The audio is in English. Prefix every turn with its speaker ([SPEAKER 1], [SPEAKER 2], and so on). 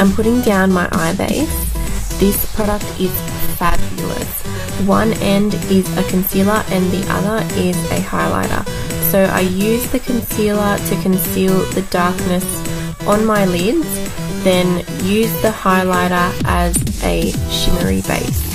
[SPEAKER 1] I'm putting down my eye base, this product is fabulous. One end is a concealer and the other is a highlighter. So I use the concealer to conceal the darkness on my lids, then use the highlighter as a shimmery base.